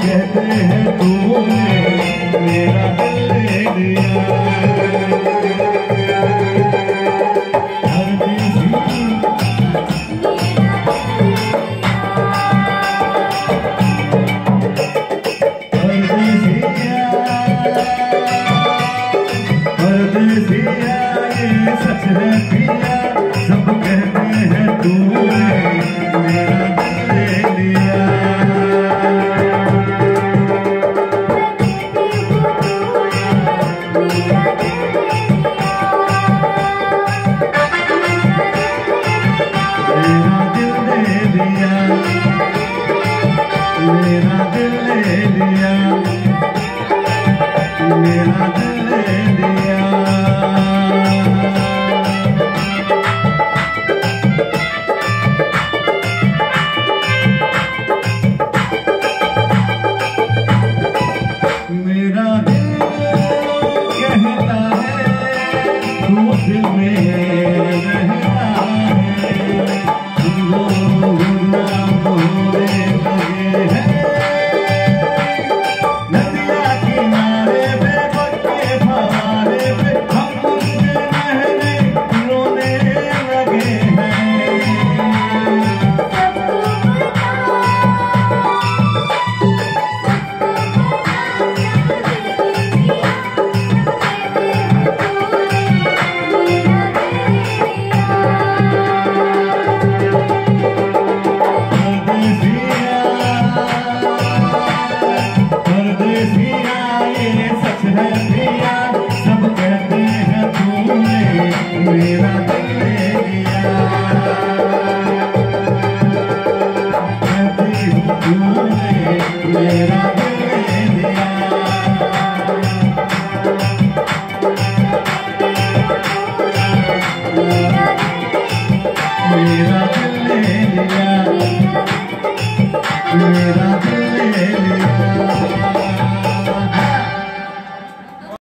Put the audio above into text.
कहते हैं तूने मेरा मेरा